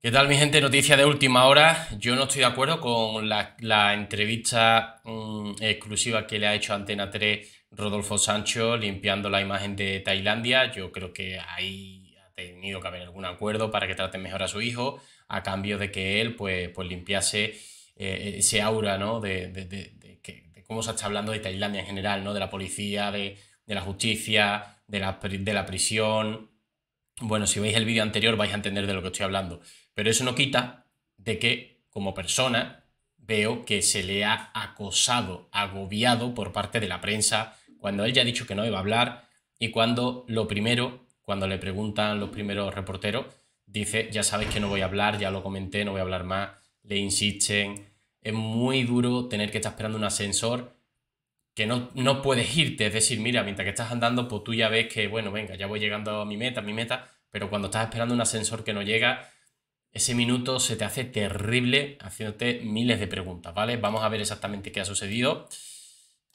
¿Qué tal mi gente? Noticia de última hora. Yo no estoy de acuerdo con la, entrevista mm, exclusiva que le ha hecho Antena 3 Rodolfo Sancho limpiando la imagen de Tailandia. Yo creo que ahí ha tenido que haber algún acuerdo para que traten mejor a su hijo a cambio de que él pues, pues limpiase eh, ese aura ¿no? de, cómo se está hablando de Tailandia en general, ¿no? de la policía, de, la justicia, de la prisión. Bueno, si veis el vídeo anterior vais a entender de lo que estoy hablando. Pero eso no quita de que como persona veo que se le ha acosado, agobiado por parte de la prensa, cuando él ya ha dicho que no iba a hablar y cuando lo primero, cuando le preguntan los primeros reporteros, dice, ya sabes que no voy a hablar, ya lo comenté, no voy a hablar más, le insisten. Es muy duro tener que estar esperando un ascensor que no, no puedes irte, es decir, mira, mientras que estás andando, pues tú ya ves que, bueno, venga, ya voy llegando a mi meta, a mi meta, pero cuando estás esperando un ascensor que no llega, ese minuto se te hace terrible haciéndote miles de preguntas, ¿vale? Vamos a ver exactamente qué ha sucedido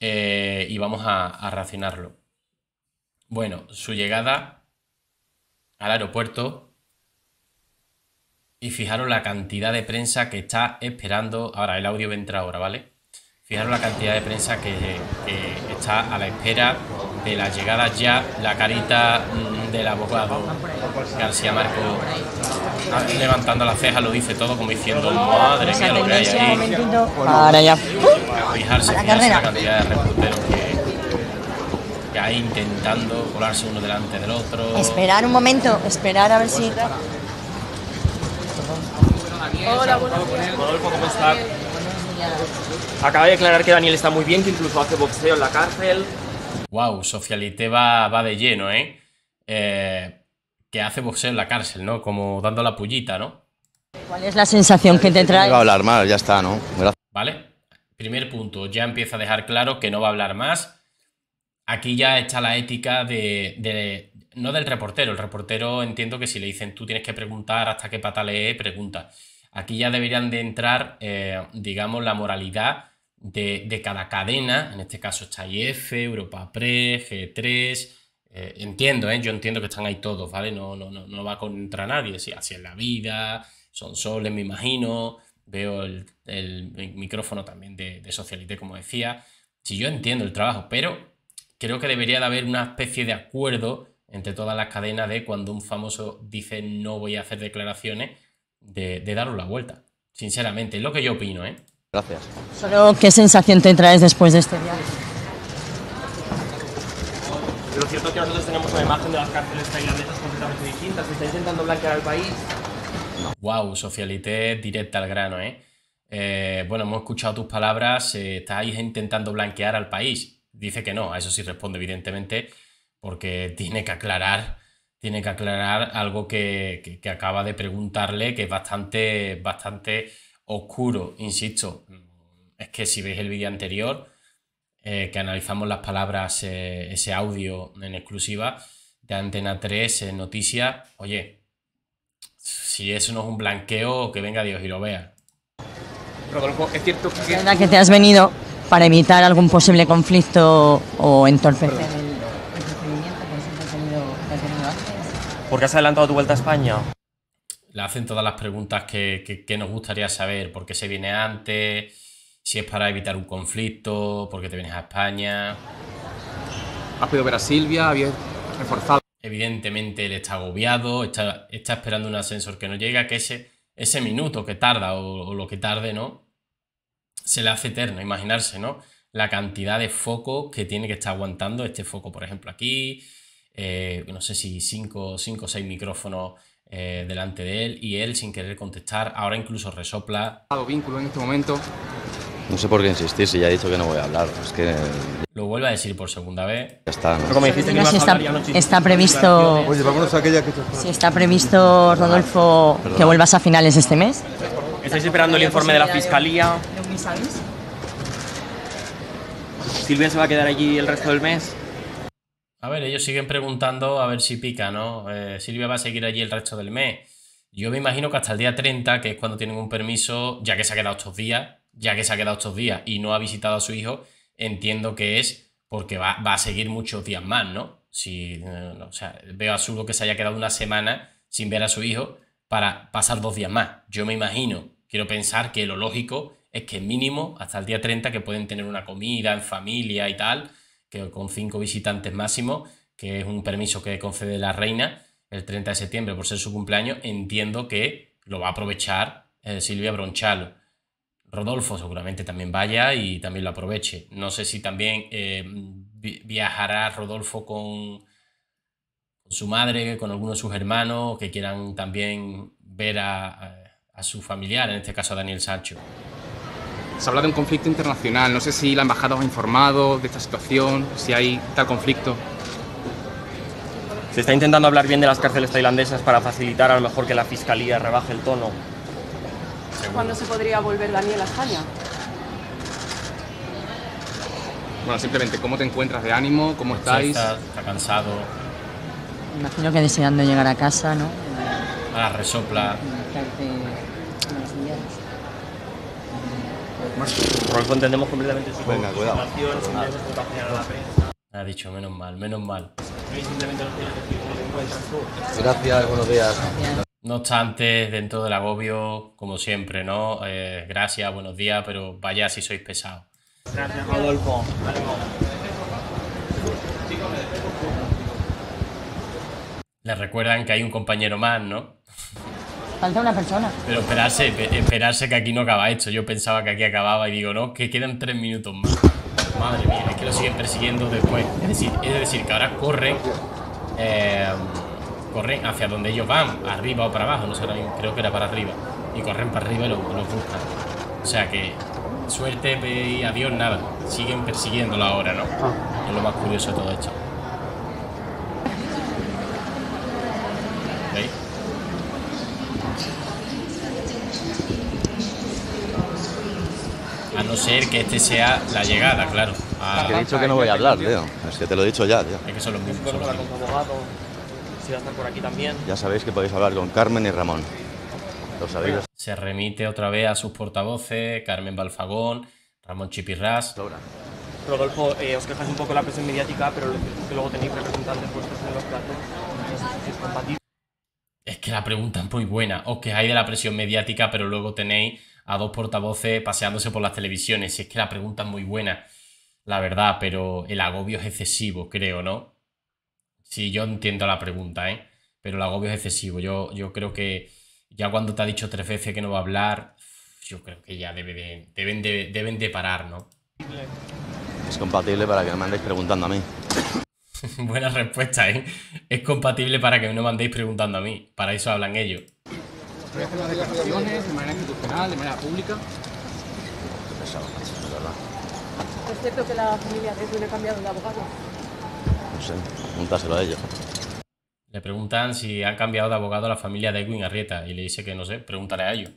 eh, y vamos a, reaccionarlo. Bueno, su llegada al aeropuerto y fijaros la cantidad de prensa que está esperando. Ahora, el audio vendrá ahora, ¿vale? Fijaros la cantidad de prensa que está a la espera de la llegada ya, la carita mm, del abogado García Marco Ah, levantando la ceja, lo dice todo como diciendo, madre mía, lo que hay ahí. Para ya. Fijarse, la cantidad de reporteros que, hay intentando colarse uno delante del otro. Esperar un momento, esperar a ver si. Hola, ¿cómo estás? Acaba de declarar que Daniel está muy bien, que incluso hace boxeo en la cárcel. Wow, Socialité va, va de lleno, ¿eh? eh que hace boxeo en la cárcel, ¿no? Como dando la pullita, ¿no? ¿Cuál es la sensación que te trae? No va a hablar más, ya está, ¿no? Vale. Primer punto, ya empieza a dejar claro que no va a hablar más. Aquí ya está la ética de, no del reportero. El reportero entiendo que si le dicen tú tienes que preguntar hasta qué pata lee, pregunta. Aquí ya deberían de entrar, eh, digamos, la moralidad de, de, cada cadena. En este caso está IF, Europa Press, G3, eh, entiendo, ¿eh? yo entiendo que están ahí todos, ¿vale? No, no, no, no va contra nadie, sí, así es la vida, son soles, me imagino, veo el, micrófono también de, de Socialité, como decía. Sí, yo entiendo el trabajo, pero creo que debería de haber una especie de acuerdo entre todas las cadenas de cuando un famoso dice no voy a hacer declaraciones, de, de darle la vuelta. Sinceramente, es lo que yo opino, ¿eh? Gracias. Solo, ¿qué sensación te traes después de este viaje? Lo cierto es que nosotros tenemos una imagen de las cárceles tailandesas completamente distintas. Se está intentando blanquear al país. Wow, socialité directa al grano, ¿eh? ¿eh? bueno, hemos escuchado tus palabras. Eh, ¿Estáis intentando blanquear al país? Dice que no, a eso sí responde, evidentemente, porque tiene que aclarar, tiene que aclarar algo que, que acaba de preguntarle, que es bastante, bastante oscuro, insisto. Es que si veis el vídeo anterior, eh, que analizamos las palabras, eh, ese audio en exclusiva de Antena 3 en Noticias, oye, si eso no es un blanqueo, que venga Dios y lo vea. Rodolfo, es cierto que... ¿Es verdad que te has venido para evitar algún posible conflicto o entorpecer el, procedimiento que has tenido, antes? ¿Por qué has adelantado tu vuelta a España? Le hacen todas las preguntas que, que nos gustaría saber, por qué se viene antes si es para evitar un conflicto, porque te vienes a España. ¿Has podido ver a Silvia? ¿Había reforzado? Evidentemente él está agobiado, está, está esperando un ascensor que no llega, que ese, ese minuto que tarda o, lo que tarde, ¿no? Se le hace eterno, imaginarse, ¿no? La cantidad de focos que tiene que estar aguantando este foco, por ejemplo, aquí, eh, no sé si 5 o 6 micrófonos eh, delante de él y él sin querer contestar, ahora incluso resopla. vínculo en este momento no sé por qué insistir si ya he dicho que no voy a hablar. Es que. Lo vuelve a decir por segunda vez. Ya está. ¿no? Como dijiste que si está, está, previsto. Oye, vámonos a aquella que Si está previsto, Rodolfo, que vuelvas a finales de este mes. ¿Estáis esperando el informe de la fiscalía? ¿Silvia se va a quedar allí el resto del mes? A ver, ellos siguen preguntando a ver si pica, ¿no? Eh, Silvia va a seguir allí el resto del mes. Yo me imagino que hasta el día 30, que es cuando tienen un permiso, ya que se ha quedado estos días, ya que se ha quedado estos días y no ha visitado a su hijo, entiendo que es porque va, a seguir muchos días más, ¿no? Si, eh, o sea, veo absurdo que se haya quedado una semana sin ver a su hijo, para pasar dos días más. Yo me imagino, quiero pensar que lo lógico es que mínimo hasta el día 30 que pueden tener una comida en familia y tal, con cinco visitantes máximo, que es un permiso que concede la reina el 30 de septiembre por ser su cumpleaños, entiendo que lo va a aprovechar eh, Silvia Bronchalo. Rodolfo seguramente también vaya y también lo aproveche. No sé si también eh, viajará Rodolfo con, su madre, con alguno de sus hermanos, que quieran también ver a, a su familiar, en este caso a Daniel Sancho. Se habla de un conflicto internacional. No sé si la embajada os ha informado de esta situación, si hay tal conflicto. Se está intentando hablar bien de las cárceles tailandesas para facilitar a lo mejor que la fiscalía rebaje el tono. ¿Cuándo se podría volver Daniel a España? Bueno, simplemente, ¿cómo te encuentras de ánimo? ¿Cómo estáis? Está, está, cansado. Imagino que deseando llegar a casa, ¿no? A resopla. Rolfo, entendemos completamente su Venga, cuidado. Ha dicho, menos mal, menos mal. Gracias, buenos días. No obstante, dentro del agobio, como siempre, ¿no? Eh, gracias, buenos días, pero vaya si sois pesados. Gracias, Rodolfo. Les recuerdan que hay un compañero más, ¿no? Falta una persona. Pero esperarse, esperarse que aquí no acaba esto. Yo pensaba que aquí acababa y digo, no, que quedan tres minutos más. Madre mía, es que lo siguen persiguiendo después. Es decir, es decir que ahora corren, eh, corren hacia donde ellos van, arriba o para abajo, no sé, creo que era para arriba. Y corren para arriba y los lo buscan. O sea que suerte y adiós, nada. Siguen persiguiéndolo ahora, ¿no? Es lo más curioso de todo esto. No ser que este sea la llegada, claro. A... Es que he dicho que no voy a hablar, tío. Es que te lo he dicho ya, tío. Es que son los mismos. Son los hablar con mismos. Si va a estar por aquí también. Ya sabéis que podéis hablar con Carmen y Ramón. Lo sabéis. Se remite otra vez a sus portavoces, Carmen Balfagón, Ramón Chipirras. Rodolfo, eh, os quejáis un poco de la presión mediática, pero que luego tenéis representantes puestos en los platos. Es que la pregunta es muy buena. Os quejáis de la presión mediática, pero luego tenéis a dos portavoces paseándose por las televisiones. Es que la pregunta es muy buena, la verdad, pero el agobio es excesivo, creo, ¿no? Sí, yo entiendo la pregunta, ¿eh? Pero el agobio es excesivo. Yo, yo creo que ya cuando te ha dicho tres veces que no va a hablar, yo creo que ya debe de- deben, de, deben de parar, ¿no? Es compatible para que no me andéis preguntando a mí. Buena respuesta, ¿eh? Es compatible para que no me mandéis preguntando a mí. Para eso hablan ellos. Voy a hacer unas declaraciones de manera institucional, de manera pública. Qué pesado, macho, de verdad. ¿Es cierto que la familia de Edwin ha cambiado de abogado? No sé, pregúntaselo a ellos. Le preguntan si han cambiado de abogado a la familia de Edwin Arrieta y le dice que no sé, pregúntale a ellos.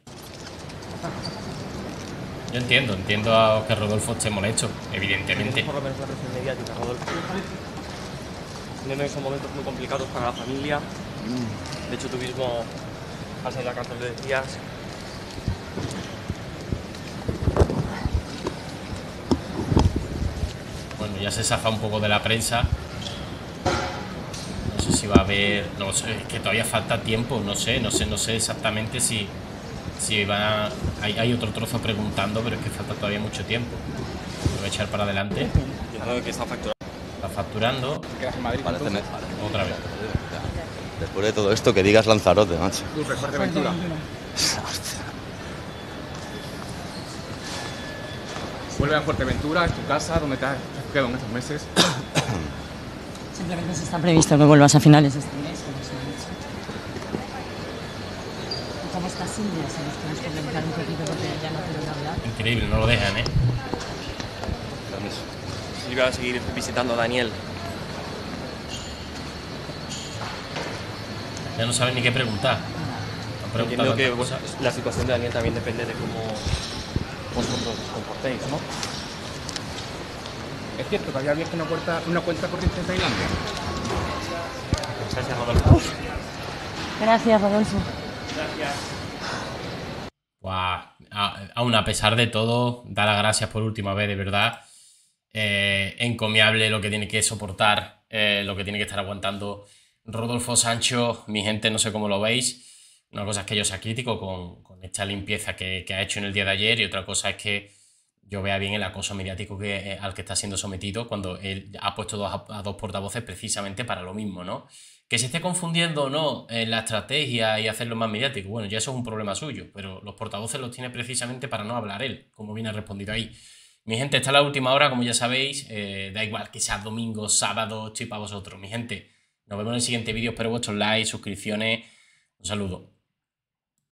Yo entiendo, entiendo a que Rodolfo esté molesto, evidentemente. Por lo menos la presión mediática, Rodolfo. Entiendo que son momentos muy complicados para la familia. De hecho, tú mismo de la cárcel lo decías. Bueno, ya se zafa un poco de la prensa. No sé si va a haber. No sé, es que todavía falta tiempo, no sé, no sé, no sé exactamente si. Si va. Hay, hay otro trozo preguntando, pero es que falta todavía mucho tiempo. Lo voy a echar para adelante. Entiendo que está facturado. Está facturando otra vez. Después de todo esto, que digas Lanzarote, macho. Tú, Fuerteventura. Vuelve a Fuerteventura, es tu casa, donde te has quedado en estos meses. Simplemente se está previsto que vuelvas a finales de este mes. como se ha dicho. ¿Y ¿Cómo está Silvia? Si nos puedes comentar un poquito porque ya no quiero hablar. Increíble, no lo dejan, ¿eh? Silvia va a seguir visitando a Daniel. Ya no saben ni qué preguntar. Entiendo que pues, la situación de Daniel también depende de cómo vosotros os comportéis, ¿no? Es cierto que había abierto una, cuenta, una cuenta corriente en Tailandia. Gracias, Rodolfo. Gracias, Rodolfo. Buah, a- aún a pesar de todo, da las gracias por última vez, de verdad. Eh, encomiable lo que tiene que soportar, eh, lo que tiene que estar aguantando Rodolfo Sancho. Mi gente, no sé cómo lo veis. Una cosa es que yo sea crítico con, esta limpieza que, ha hecho en el día de ayer y otra cosa es que yo vea bien el acoso mediático que, al que está siendo sometido cuando él ha puesto dos, a dos portavoces precisamente para lo mismo, ¿no? Que se esté confundiendo o no en la estrategia y hacerlo más mediático, bueno, ya eso es un problema suyo, pero los portavoces los tiene precisamente para no hablar él, como bien ha respondido ahí. Mi gente, esta es la última hora, como ya sabéis, eh, da igual que sea domingo, sábado, estoy para vosotros. Mi gente, nos vemos en el siguiente vídeo, espero vuestros likes, suscripciones, un saludo.